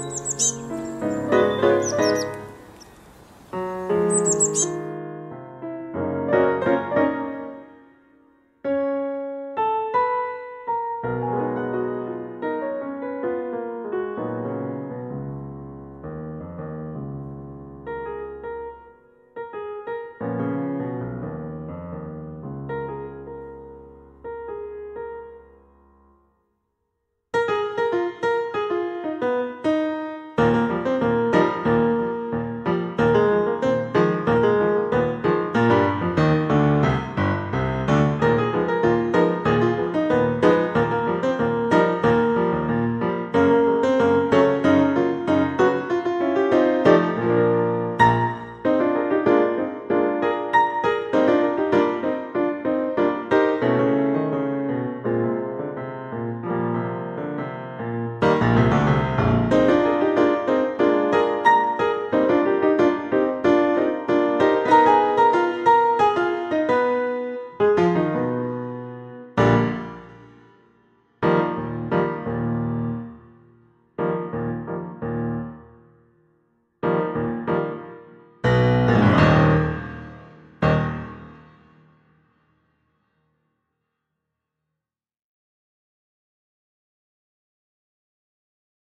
Música